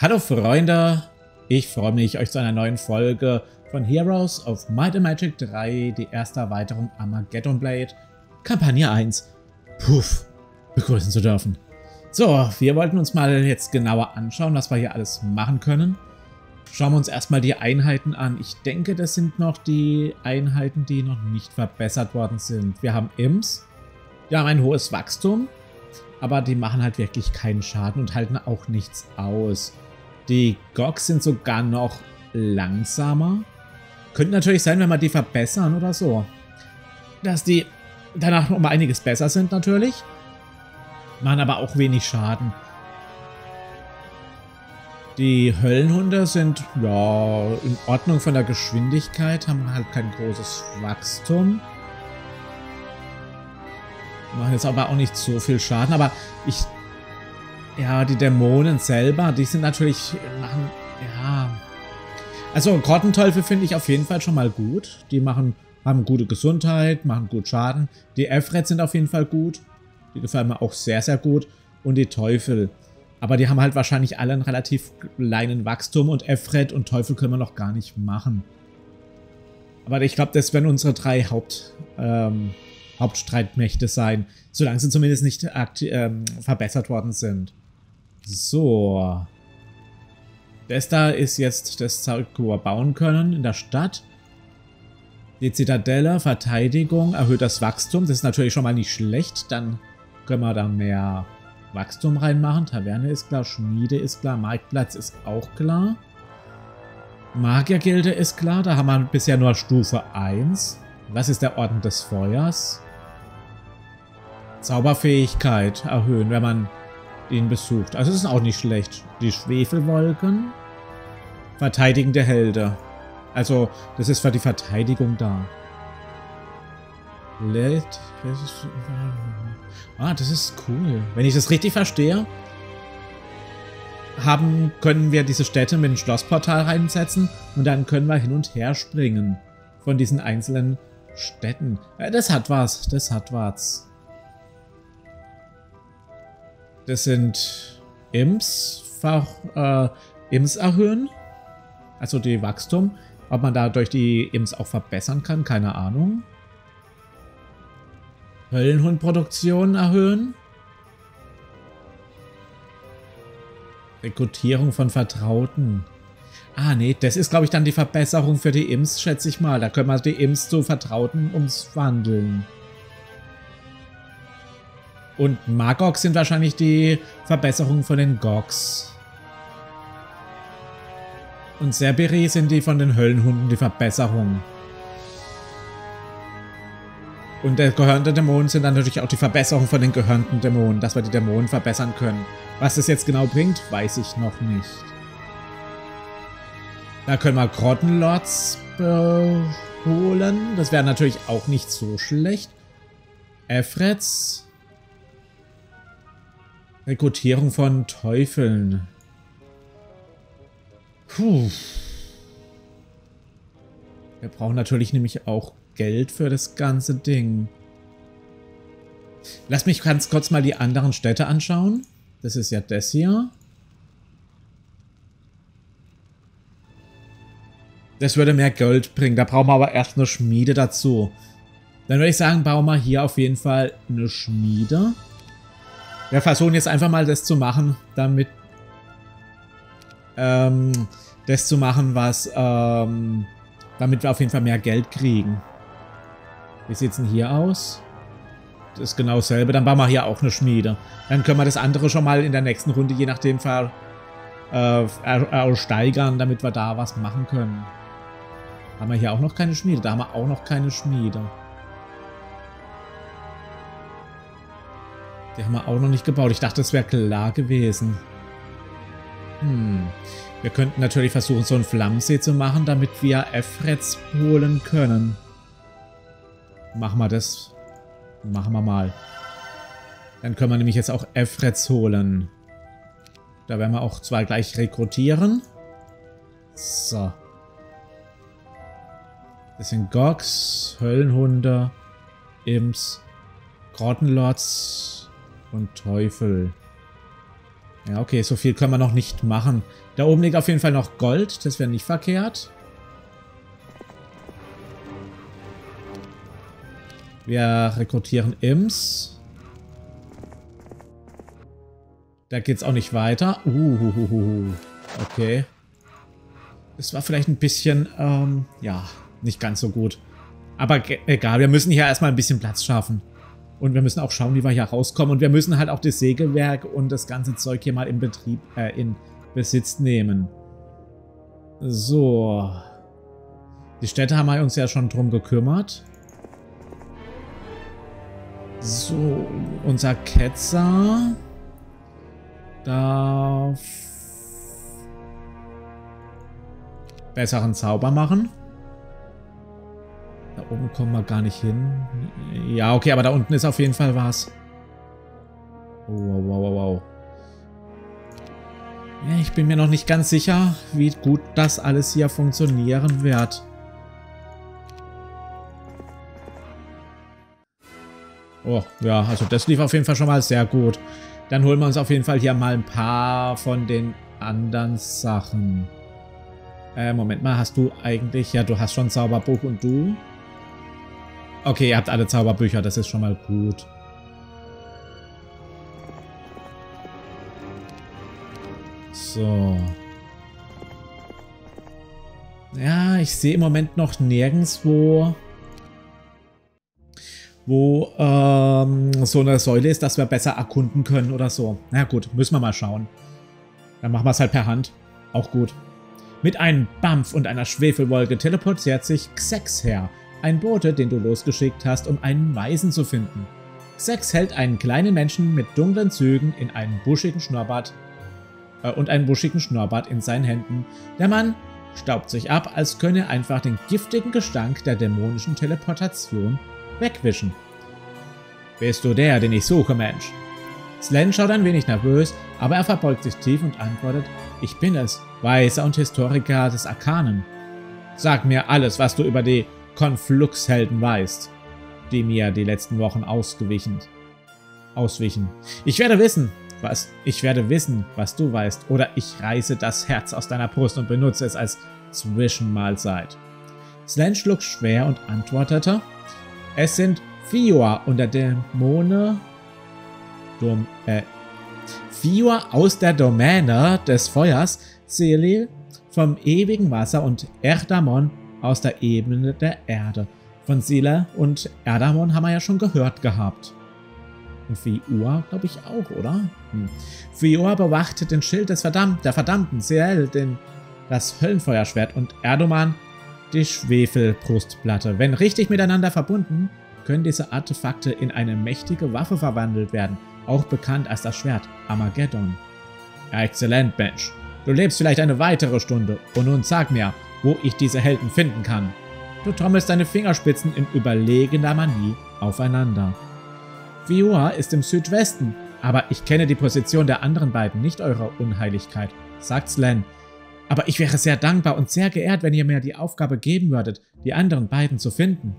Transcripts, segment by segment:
Hallo Freunde, ich freue mich, euch zu einer neuen Folge von Heroes of Might and Magic 3, die erste Erweiterung Armageddon Blade, Kampagne 1, puff, begrüßen zu dürfen. So, wir wollten uns mal jetzt genauer anschauen, was wir hier alles machen können. Schauen wir uns erstmal die Einheiten an. Ich denke, das sind noch die Einheiten, die noch nicht verbessert worden sind. Wir haben Imps, die haben ein hohes Wachstum, aber die machen halt wirklich keinen Schaden und halten auch nichts aus. Die Gogs sind sogar noch langsamer. Könnte natürlich sein, wenn wir die verbessern oder so. Dass die danach noch mal einiges besser sind natürlich. Machen aber auch wenig Schaden. Die Höllenhunde sind ja in Ordnung von der Geschwindigkeit, haben halt kein großes Wachstum. Machen jetzt aber auch nicht so viel Schaden, aber ich ja, die Dämonen selber, die sind natürlich, machen, ja. Also Grottenteufel finde ich auf jeden Fall schon mal gut. Die machen, haben gute Gesundheit, machen gut Schaden. Die Efred sind auf jeden Fall gut. Die gefallen mir auch sehr, sehr gut. Und die Teufel. Aber die haben halt wahrscheinlich alle einen relativ kleinen Wachstum und Efred und Teufel können wir noch gar nicht machen. Aber ich glaube, das werden unsere drei Haupt, ähm, Hauptstreitmächte sein, solange sie zumindest nicht ähm, verbessert worden sind. So. Das da ist jetzt das wir bauen können in der Stadt. Die Zitadelle, Verteidigung, erhöht das Wachstum. Das ist natürlich schon mal nicht schlecht. Dann können wir da mehr Wachstum reinmachen. Taverne ist klar, Schmiede ist klar, Marktplatz ist auch klar. Magiergilde ist klar, da haben wir bisher nur Stufe 1. Was ist der Orden des Feuers? Zauberfähigkeit erhöhen, wenn man ihn besucht. Also das ist auch nicht schlecht. Die Schwefelwolken. Verteidigende Helden. Also, das ist für die Verteidigung da. Ah, das ist cool. Wenn ich das richtig verstehe, haben, können wir diese Städte mit dem Schlossportal reinsetzen und dann können wir hin und her springen von diesen einzelnen Städten. Das hat was, das hat was. Das sind Imps, äh, Imps erhöhen. Also die Wachstum. Ob man dadurch die Imps auch verbessern kann, keine Ahnung. Höllenhundproduktion erhöhen. Rekrutierung von Vertrauten. Ah, nee, das ist, glaube ich, dann die Verbesserung für die Imps, schätze ich mal. Da können wir die Imps zu Vertrauten umwandeln. Und Magog sind wahrscheinlich die Verbesserungen von den Gogs. Und Cerberi sind die von den Höllenhunden die Verbesserungen. Und der gehörnte Dämon sind dann natürlich auch die Verbesserungen von den gehörnten Dämonen, dass wir die Dämonen verbessern können. Was das jetzt genau bringt, weiß ich noch nicht. Da können wir Grottenlords holen. Das wäre natürlich auch nicht so schlecht. Efreds Rekrutierung von Teufeln. Puh. Wir brauchen natürlich nämlich auch Geld für das ganze Ding. Lass mich ganz kurz mal die anderen Städte anschauen. Das ist ja das hier. Das würde mehr Geld bringen. Da brauchen wir aber erst eine Schmiede dazu. Dann würde ich sagen, bauen wir hier auf jeden Fall eine Schmiede. Wir versuchen jetzt einfach mal das zu machen, damit ähm, das zu machen, was ähm, damit wir auf jeden Fall mehr Geld kriegen. Wie sieht denn hier aus? Das ist genau dasselbe. Dann bauen wir hier auch eine Schmiede. Dann können wir das andere schon mal in der nächsten Runde, je nachdem, ver, äh, steigern, damit wir da was machen können. Haben wir hier auch noch keine Schmiede? Da haben wir auch noch keine Schmiede. Die haben wir auch noch nicht gebaut. Ich dachte, das wäre klar gewesen. Hm. Wir könnten natürlich versuchen, so einen Flammsee zu machen, damit wir Efrets holen können. Machen wir das. Machen wir mal. Dann können wir nämlich jetzt auch Efrets holen. Da werden wir auch zwei gleich rekrutieren. So. Das sind Gogs, Höllenhunde, Imps, Grottenlords, und Teufel. Ja, okay, so viel können wir noch nicht machen. Da oben liegt auf jeden Fall noch Gold. Das wäre nicht verkehrt. Wir rekrutieren Imps. Da geht's auch nicht weiter. Uh, okay. Das war vielleicht ein bisschen, ähm, ja, nicht ganz so gut. Aber egal, wir müssen hier erstmal ein bisschen Platz schaffen. Und wir müssen auch schauen, wie wir hier rauskommen. Und wir müssen halt auch das Sägewerk und das ganze Zeug hier mal in Betrieb, äh, in Besitz nehmen. So. Die Städte haben wir uns ja schon drum gekümmert. So, unser Ketzer darf besseren Zauber machen. Da oben kommen wir gar nicht hin. Ja, okay, aber da unten ist auf jeden Fall was. Oh, wow, wow, wow, wow. Ja, ich bin mir noch nicht ganz sicher, wie gut das alles hier funktionieren wird. Oh, ja, also das lief auf jeden Fall schon mal sehr gut. Dann holen wir uns auf jeden Fall hier mal ein paar von den anderen Sachen. Äh, Moment mal, hast du eigentlich... Ja, du hast schon Zauberbuch und du? Okay, ihr habt alle Zauberbücher, das ist schon mal gut. So. Ja, ich sehe im Moment noch nirgendwo, wo ähm, so eine Säule ist, dass wir besser erkunden können oder so. Na gut, müssen wir mal schauen. Dann machen wir es halt per Hand. Auch gut. Mit einem Bampf und einer Schwefelwolke teleportiert sich Xex her, ein Bote, den du losgeschickt hast, um einen Weisen zu finden. Sex hält einen kleinen Menschen mit dunklen Zügen in einem buschigen Schnurrbart äh, und einen buschigen Schnurrbart in seinen Händen. Der Mann staubt sich ab, als könne er einfach den giftigen Gestank der dämonischen Teleportation wegwischen. Bist du der, den ich suche, Mensch? Slen schaut ein wenig nervös, aber er verbeugt sich tief und antwortet, ich bin es, Weiser und Historiker des Arkanen. Sag mir alles, was du über die Konfluxhelden weißt, die mir die letzten Wochen ausgewichen. Auswichen. Ich werde wissen, was ich werde wissen, was du weißt, oder ich reiße das Herz aus deiner Brust und benutze es als Zwischenmahlzeit. Slan schlug schwer und antwortete, es sind Fior und der Dämone Dom, äh, Fior aus der Domäne des Feuers, Celi vom ewigen Wasser und Erdamon aus der Ebene der Erde. Von Sela und Erdamon haben wir ja schon gehört gehabt. Und Fior, glaube ich, auch, oder? Hm. Fior bewachte den Schild des Verdamm der Verdammten, Seel, den, das Höllenfeuerschwert und Erdoman die Schwefelbrustplatte. Wenn richtig miteinander verbunden, können diese Artefakte in eine mächtige Waffe verwandelt werden, auch bekannt als das Schwert Armageddon. Exzellent, Mensch. Du lebst vielleicht eine weitere Stunde und nun sag mir, wo ich diese Helden finden kann. Du trommelst deine Fingerspitzen in überlegener Manie aufeinander. Viua ist im Südwesten, aber ich kenne die Position der anderen beiden, nicht eurer Unheiligkeit, sagt Slen. Aber ich wäre sehr dankbar und sehr geehrt, wenn ihr mir die Aufgabe geben würdet, die anderen beiden zu finden.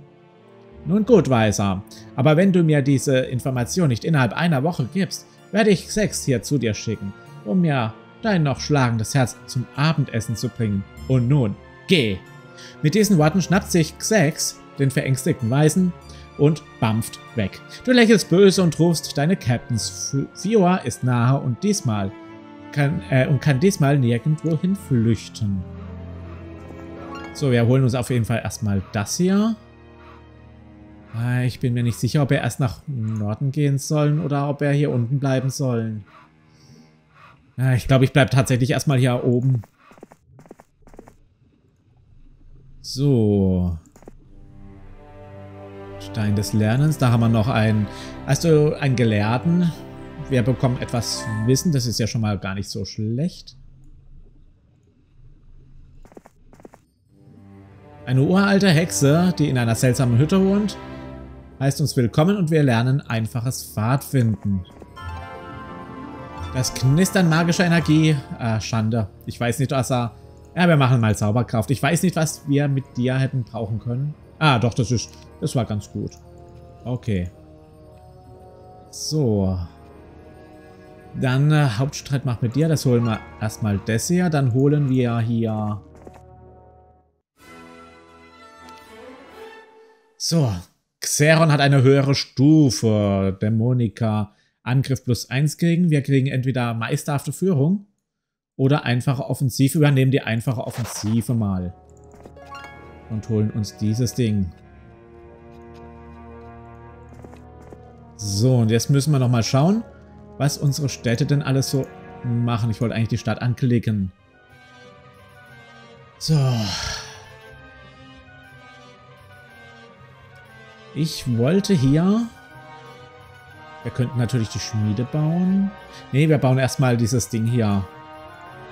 Nun gut, Weiser, aber wenn du mir diese Information nicht innerhalb einer Woche gibst, werde ich Sex hier zu dir schicken, um mir dein noch schlagendes Herz zum Abendessen zu bringen. Und nun, geh! Mit diesen Worten schnappt sich Xex den verängstigten Weisen und bampft weg. Du lächelst böse und rufst deine Captains. Fiora ist nahe und diesmal kann, äh, und kann diesmal nirgendwohin flüchten. So, wir holen uns auf jeden Fall erstmal das hier. Ah, ich bin mir nicht sicher, ob er erst nach Norden gehen soll oder ob er hier unten bleiben soll. Ah, ich glaube, ich bleibe tatsächlich erstmal hier oben. So. Stein des Lernens. Da haben wir noch einen, also einen Gelehrten. Wir bekommen etwas Wissen. Das ist ja schon mal gar nicht so schlecht. Eine uralte Hexe, die in einer seltsamen Hütte wohnt, heißt uns willkommen und wir lernen einfaches Pfadfinden. Das Knistern magischer Energie. Ah, Schande. Ich weiß nicht, was er... Ja, wir machen mal Zauberkraft. Ich weiß nicht, was wir mit dir hätten brauchen können. Ah, doch, das ist... Das war ganz gut. Okay. So. Dann äh, Hauptstreit macht mit dir. Das holen wir erstmal das hier. Dann holen wir hier... So. Xeron hat eine höhere Stufe. Dämonika. Angriff plus 1 kriegen. Wir kriegen entweder meisterhafte Führung oder einfache Offensive. Wir nehmen die einfache Offensive mal. Und holen uns dieses Ding. So, und jetzt müssen wir nochmal schauen, was unsere Städte denn alles so machen. Ich wollte eigentlich die Stadt anklicken. So. Ich wollte hier... Wir könnten natürlich die Schmiede bauen. Ne, wir bauen erstmal dieses Ding hier.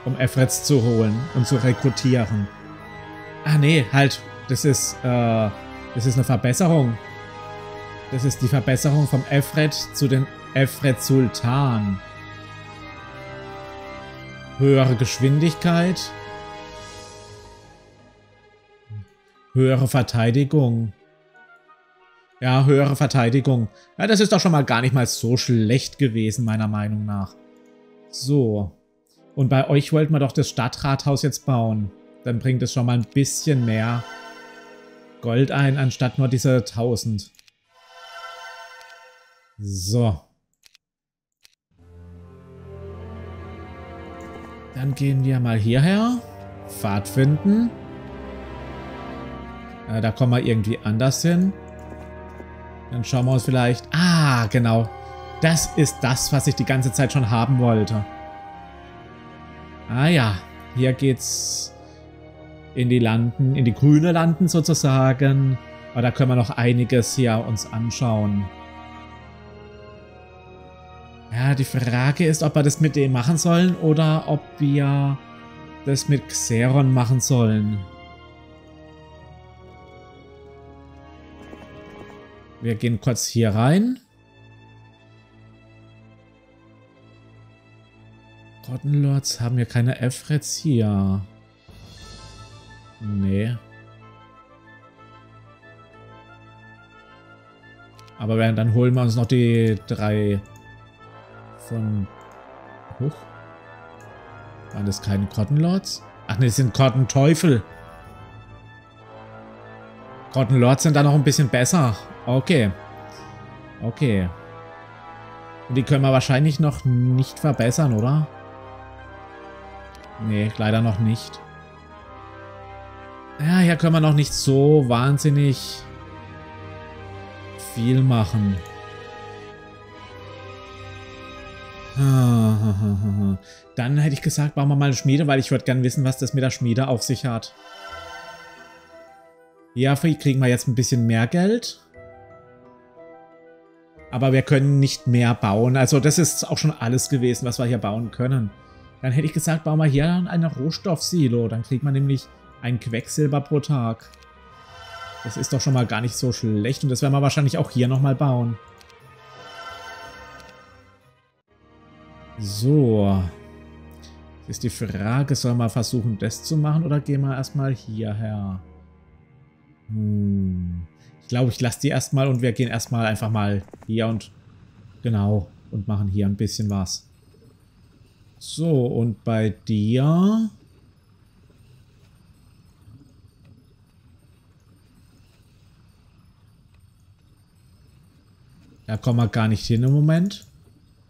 Um Efrets zu holen und zu rekrutieren. Ah, nee, halt. Das ist, äh, das ist eine Verbesserung. Das ist die Verbesserung vom Efred zu den Efred Sultan. Höhere Geschwindigkeit. Höhere Verteidigung. Ja, höhere Verteidigung. Ja, das ist doch schon mal gar nicht mal so schlecht gewesen, meiner Meinung nach. So. Und bei euch wollten wir doch das Stadtrathaus jetzt bauen. Dann bringt es schon mal ein bisschen mehr Gold ein, anstatt nur diese 1000. So. Dann gehen wir mal hierher. Pfad finden. Äh, da kommen wir irgendwie anders hin. Dann schauen wir uns vielleicht... Ah, genau. Das ist das, was ich die ganze Zeit schon haben wollte. Ah ja, hier geht's in die Landen, in die grüne Landen sozusagen. Aber da können wir noch einiges hier uns anschauen. Ja, die Frage ist, ob wir das mit dem machen sollen oder ob wir das mit Xeron machen sollen. Wir gehen kurz hier rein. Roddenlords haben wir keine F-Reds hier. Nee. Aber dann holen wir uns noch die drei von... Huch. Waren das keine Cottonlords? Ach ne, das sind Cotton Teufel. Cotton Lords sind da noch ein bisschen besser. Okay. Okay. Und die können wir wahrscheinlich noch nicht verbessern, oder? Nee, leider noch nicht. Ja, hier können wir noch nicht so wahnsinnig viel machen. Dann hätte ich gesagt, bauen wir mal eine Schmiede, weil ich würde gerne wissen, was das mit der Schmiede auf sich hat. Ja, kriegen wir jetzt ein bisschen mehr Geld. Aber wir können nicht mehr bauen. Also das ist auch schon alles gewesen, was wir hier bauen können. Dann hätte ich gesagt, bauen wir hier eine Rohstoffsilo. Dann kriegt man nämlich ein Quecksilber pro Tag. Das ist doch schon mal gar nicht so schlecht. Und das werden wir wahrscheinlich auch hier nochmal bauen. So. Ist die Frage, sollen wir versuchen, das zu machen oder gehen wir erstmal hierher? Hm. Ich glaube, ich lasse die erstmal und wir gehen erstmal einfach mal hier und genau und machen hier ein bisschen was. So, und bei dir... Da kommen wir gar nicht hin im Moment.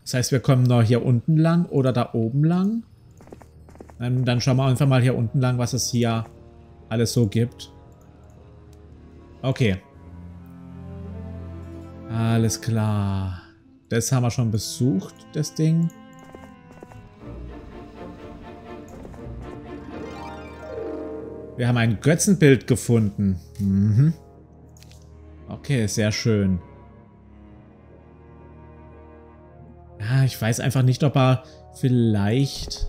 Das heißt, wir kommen noch hier unten lang oder da oben lang. Dann, dann schauen wir einfach mal hier unten lang, was es hier alles so gibt. Okay. Alles klar. Das haben wir schon besucht, das Ding. Wir haben ein Götzenbild gefunden. Mhm. Okay, sehr schön. Ja, ich weiß einfach nicht, ob er vielleicht...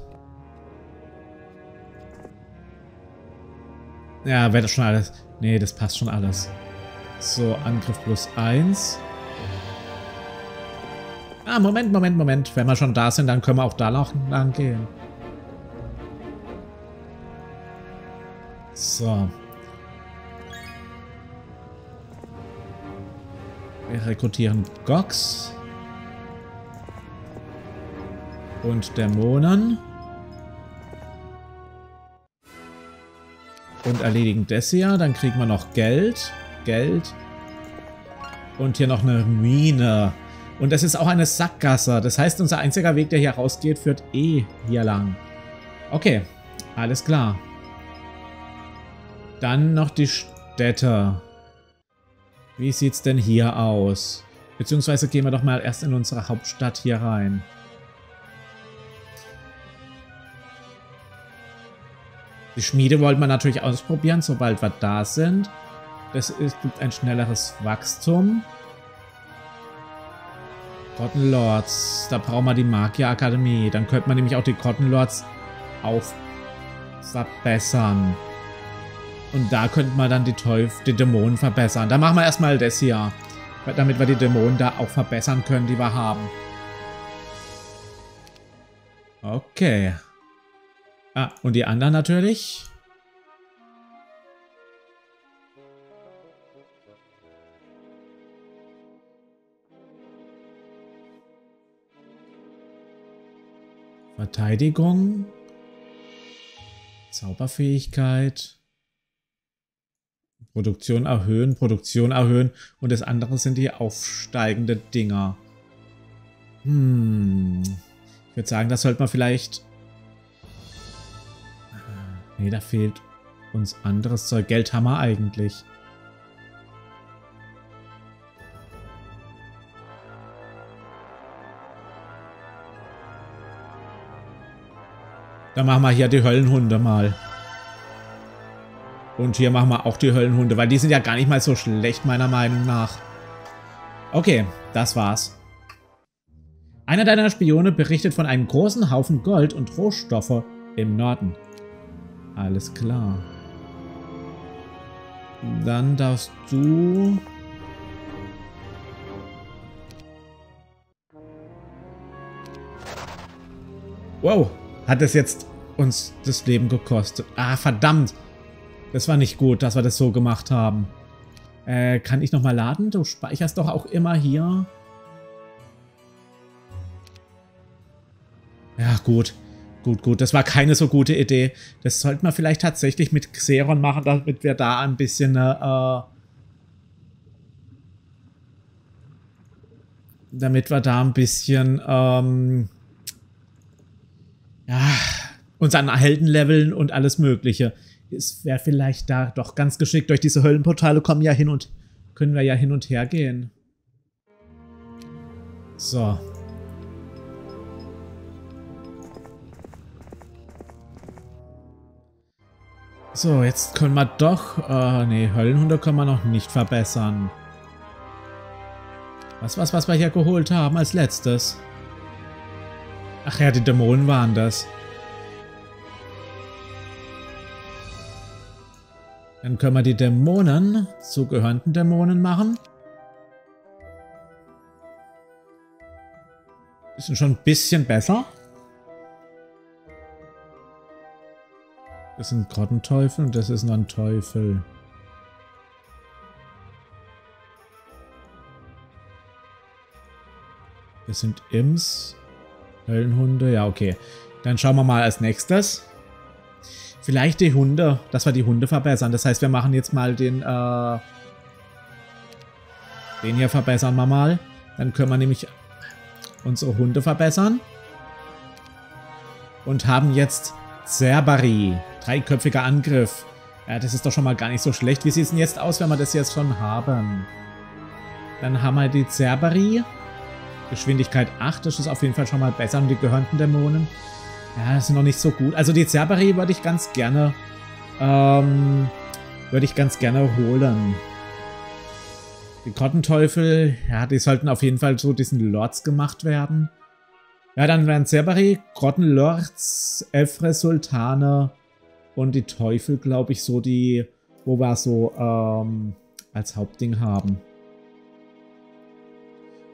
Ja, wäre das schon alles... Nee, das passt schon alles. So, Angriff plus 1. Ah, Moment, Moment, Moment. Wenn wir schon da sind, dann können wir auch da noch lang gehen. So. Wir rekrutieren Gox. Und Dämonen. Und erledigen hier. Dann kriegen wir noch Geld. Geld. Und hier noch eine Mine. Und das ist auch eine Sackgasse. Das heißt, unser einziger Weg, der hier rausgeht, führt eh hier lang. Okay, alles klar. Dann noch die Städte. Wie sieht's denn hier aus? Beziehungsweise gehen wir doch mal erst in unsere Hauptstadt hier rein. Die Schmiede wollten wir natürlich ausprobieren, sobald wir da sind. Das ist, gibt ein schnelleres Wachstum. Cotton Lords. Da brauchen wir die Magierakademie. Dann könnte man nämlich auch die Cotton Lords auf verbessern. Und da könnte man dann die Teufel, die Dämonen verbessern. Da machen wir erstmal das hier. Damit wir die Dämonen da auch verbessern können, die wir haben. Okay. Ah, und die anderen natürlich. Verteidigung. Zauberfähigkeit. Produktion erhöhen, Produktion erhöhen. Und das andere sind die aufsteigende Dinger. Hm. Ich würde sagen, das sollte man vielleicht Nee, da fehlt uns anderes Zeug. Geld haben wir eigentlich. Dann machen wir hier die Höllenhunde mal. Und hier machen wir auch die Höllenhunde, weil die sind ja gar nicht mal so schlecht, meiner Meinung nach. Okay, das war's. Einer deiner Spione berichtet von einem großen Haufen Gold und Rohstoffe im Norden. Alles klar. Dann darfst du... Wow, hat es jetzt uns das Leben gekostet. Ah, verdammt. Das war nicht gut, dass wir das so gemacht haben. Äh, kann ich nochmal laden? Du speicherst doch auch immer hier. Ja, gut. Gut, gut. Das war keine so gute Idee. Das sollten wir vielleicht tatsächlich mit Xeron machen, damit wir da ein bisschen äh, damit wir da ein bisschen ähm, ja, unseren Helden leveln und alles mögliche. Es wäre vielleicht da doch ganz geschickt. Durch diese Höllenportale kommen ja hin und können wir ja hin und her gehen. So. So, jetzt können wir doch... Äh, nee, Höllenhunde können wir noch nicht verbessern. Was, was, was wir hier geholt haben als letztes? Ach ja, die Dämonen waren das. Dann können wir die Dämonen, zugehörenden Dämonen machen. Die sind schon ein bisschen besser. Das sind Grottenteufel und das ist noch ein Teufel. Das sind Imps. Höllenhunde. Ja, okay. Dann schauen wir mal als nächstes. Vielleicht die Hunde, dass wir die Hunde verbessern. Das heißt, wir machen jetzt mal den, äh, den hier verbessern wir mal. Dann können wir nämlich unsere Hunde verbessern. Und haben jetzt Cerbari. Dreiköpfiger Angriff. Ja, das ist doch schon mal gar nicht so schlecht. Wie sieht es denn jetzt aus, wenn wir das jetzt schon haben? Dann haben wir die Cerbari. Geschwindigkeit 8, das ist auf jeden Fall schon mal besser. Und die gehörnten Dämonen. Ja, das sind noch nicht so gut. Also die Cerbari würde ich ganz gerne, ähm, würde ich ganz gerne holen. Die Grottenteufel, ja, die sollten auf jeden Fall so diesen Lords gemacht werden. Ja, dann wären Cerbari, Grottenlords, Elfre Sultane und die Teufel, glaube ich, so die, wo wir so ähm, als Hauptding haben.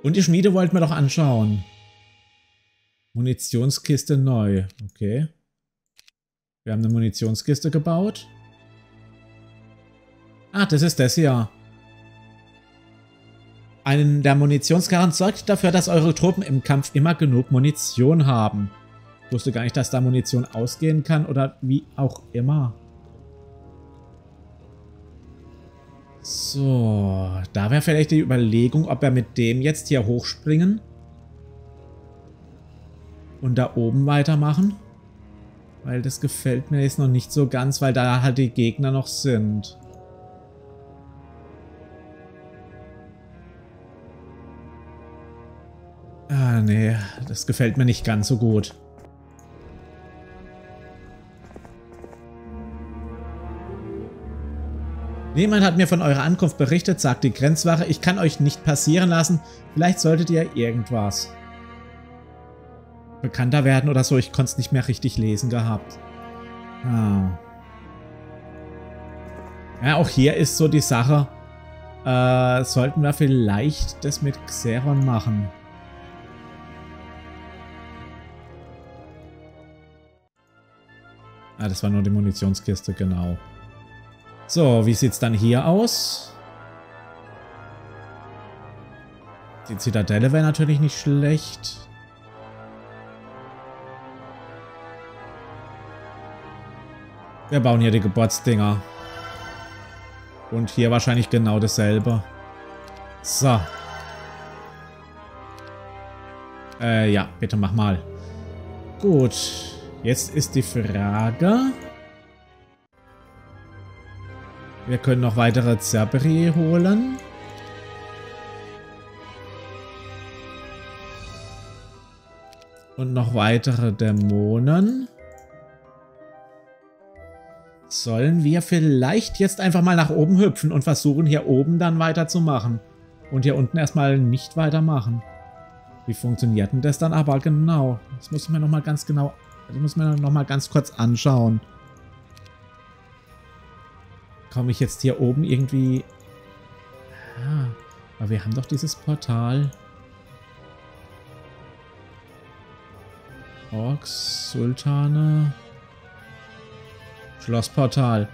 Und die Schmiede wollten wir doch anschauen. Munitionskiste neu. Okay. Wir haben eine Munitionskiste gebaut. Ah, das ist das hier. Einen der Munitionskarren sorgt dafür, dass eure Truppen im Kampf immer genug Munition haben. Ich wusste gar nicht, dass da Munition ausgehen kann oder wie auch immer. So, da wäre vielleicht die Überlegung, ob wir mit dem jetzt hier hochspringen und da oben weitermachen. Weil das gefällt mir jetzt noch nicht so ganz, weil da halt die Gegner noch sind. Ah, nee, das gefällt mir nicht ganz so gut. Niemand hat mir von eurer Ankunft berichtet, sagt die Grenzwache. Ich kann euch nicht passieren lassen. Vielleicht solltet ihr irgendwas bekannter werden oder so. Ich konnte es nicht mehr richtig lesen gehabt. Ah. Ja, auch hier ist so die Sache. Äh, sollten wir vielleicht das mit Xeron machen. Ah, das war nur die Munitionskiste, genau. So, wie sieht es dann hier aus? Die Zitadelle wäre natürlich nicht schlecht. Wir bauen hier die Geburtsdinger. Und hier wahrscheinlich genau dasselbe. So. Äh, ja, bitte mach mal. Gut. Jetzt ist die Frage... Wir können noch weitere Zerbri holen. Und noch weitere Dämonen. Sollen wir vielleicht jetzt einfach mal nach oben hüpfen und versuchen, hier oben dann weiterzumachen. Und hier unten erstmal nicht weitermachen. Wie funktioniert denn das dann aber genau? Das muss ich mir nochmal ganz genau... Das muss ich mir nochmal ganz kurz anschauen. Komme ich jetzt hier oben irgendwie... Ah, aber wir haben doch dieses Portal. Orks, Sultane... Schlossportal.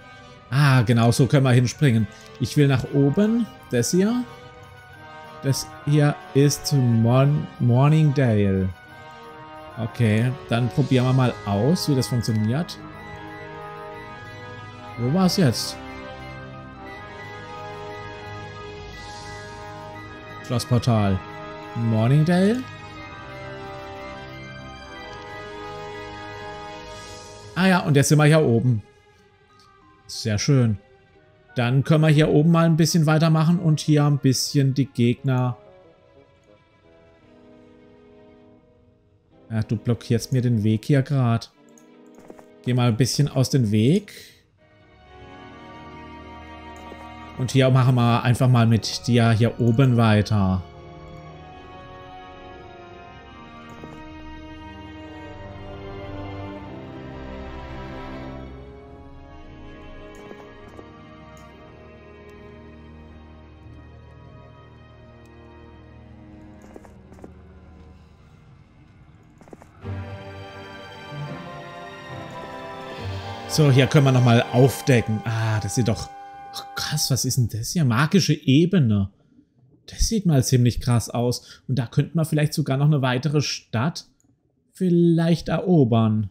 Ah, genau, so können wir hinspringen. Ich will nach oben. Das hier. Das hier ist Mon Morningdale. Okay, dann probieren wir mal aus, wie das funktioniert. Wo war es jetzt? Schlossportal. Morningdale. Ah ja, und jetzt sind wir hier oben. Sehr schön. Dann können wir hier oben mal ein bisschen weitermachen und hier ein bisschen die Gegner... Ja, du blockierst mir den Weg hier gerade. Geh mal ein bisschen aus dem Weg. Und hier machen wir einfach mal mit dir hier oben weiter. So, hier können wir nochmal aufdecken. Ah, das sieht doch Ach krass, was ist denn das hier? Magische Ebene. Das sieht mal ziemlich krass aus. Und da könnten wir vielleicht sogar noch eine weitere Stadt vielleicht erobern.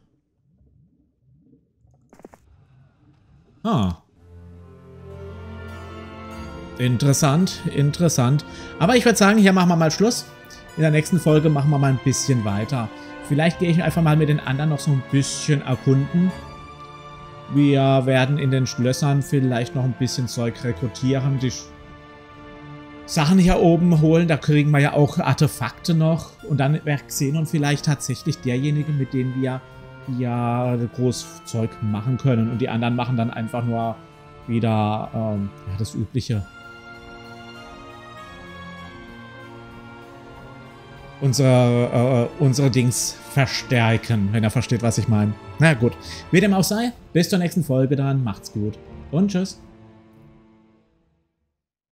Ah. Interessant, interessant. Aber ich würde sagen, hier machen wir mal Schluss. In der nächsten Folge machen wir mal ein bisschen weiter. Vielleicht gehe ich einfach mal mit den anderen noch so ein bisschen erkunden. Wir werden in den Schlössern vielleicht noch ein bisschen Zeug rekrutieren, die Sachen hier oben holen. Da kriegen wir ja auch Artefakte noch. Und dann wäre Xenon vielleicht tatsächlich derjenige, mit dem wir ja groß Zeug machen können. Und die anderen machen dann einfach nur wieder ähm, ja, das Übliche. Unsere, äh, unsere Dings verstärken, wenn er versteht, was ich meine. Na gut. Wie dem auch sei, bis zur nächsten Folge dann. Macht's gut und tschüss.